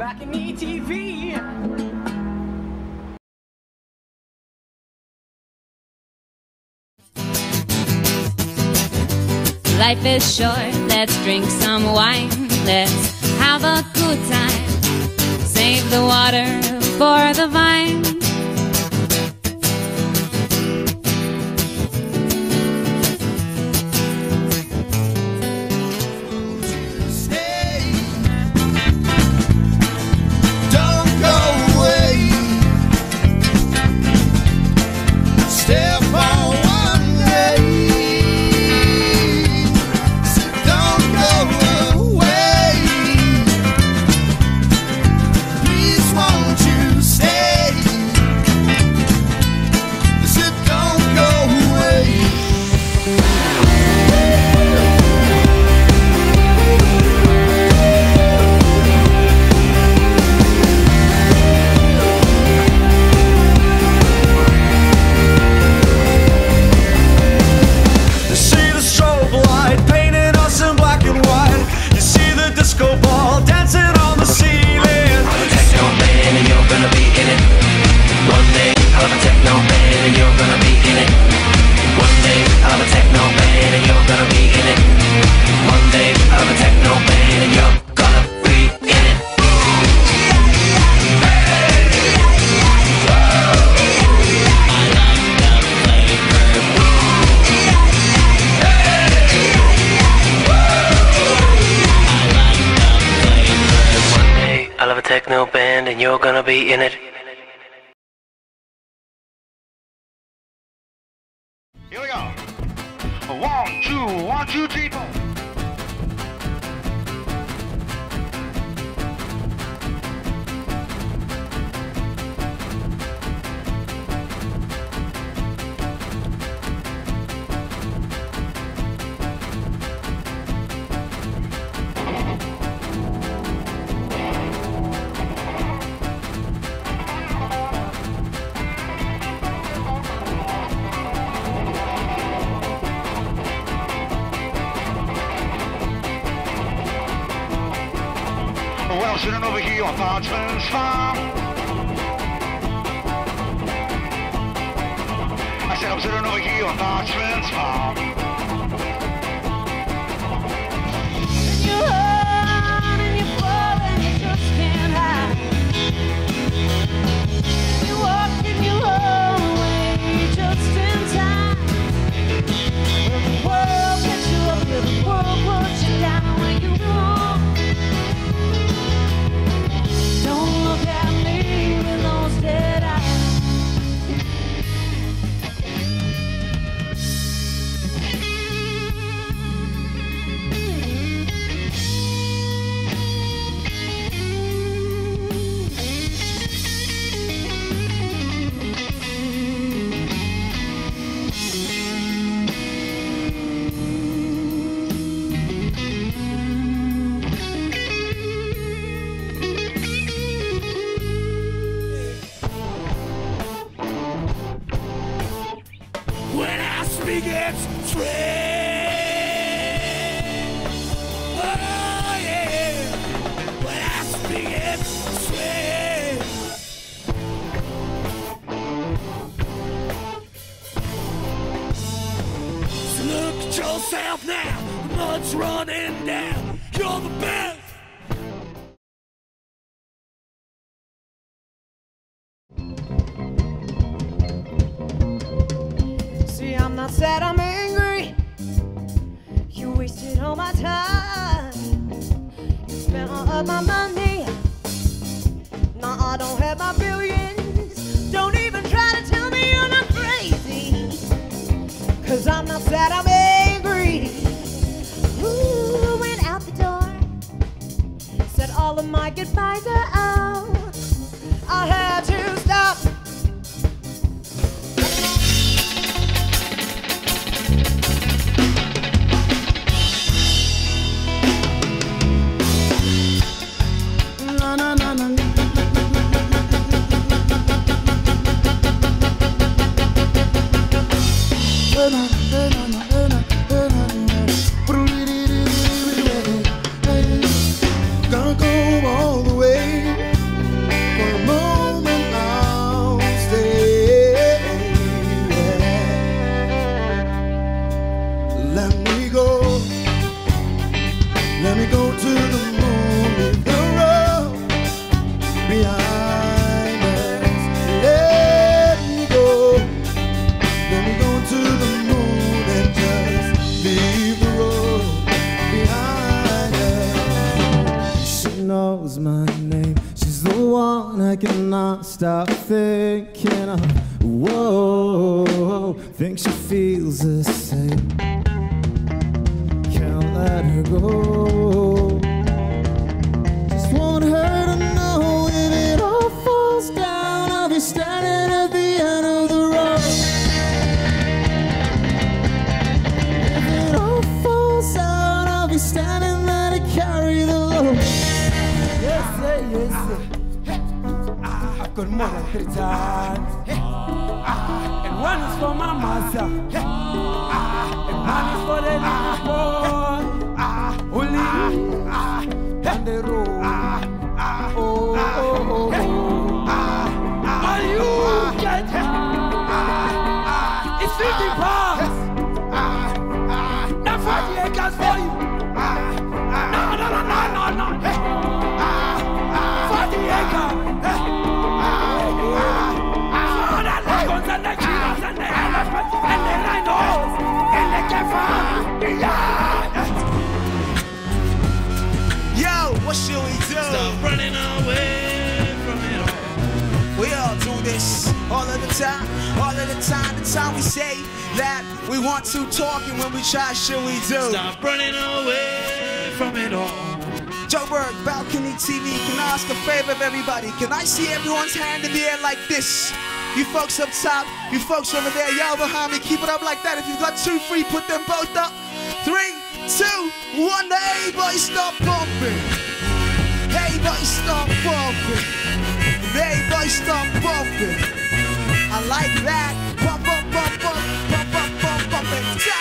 Back in ETV. Life is short, let's drink some wine. Let's have a good time. Save the water for the techno band and you're gonna be in it. Here we go. One, two, one, two, three, four. sitting over here on farm. I said I'm sitting over here on Parchman's farm. It's true. Oh yeah. When speak, it's true. So look at yourself now. The mud's running down. You're the best. Not sad, I'm angry. You wasted all my time. You spent all of my money. Now I don't have my billions. Don't even try to tell me you're not crazy. Cause I'm not sad, I'm angry. Ooh, went out the door. Said all of my goodbyes are out. Name. She's the one I cannot stop thinking of. Whoa, think she feels the same. Can't let her go. Just want her to know if it all falls down, I'll be standing at the end of the road. If it all falls out, I'll be standing there to carry the load. Yes, yes, sir. I've got more than three times. And one is for my mother. And one is for the little boy. Who on the road. Oh, oh, oh, oh. All you get is 50 pounds. Not 40 acres for you. All of the time, all of the time. The time we say that we want to talk, and when we try, should we do? Stop running away from it all. Joburg, Balcony TV, can I ask a favor of everybody? Can I see everyone's hand in the air like this? You folks up top, you folks over there, y'all behind me, keep it up like that. If you've got two free, put them both up. Three, two, one, hey boys, stop bumping. Hey boys, stop bumping. Hey boys, stop bumping. I like that. Bump, bump, bump, bump, bump, bump, bump, bump, and ja.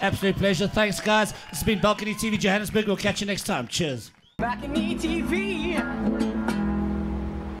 Absolute pleasure. Thanks, guys. This has been Balcony TV Johannesburg. We'll catch you next time. Cheers. Balcony TV.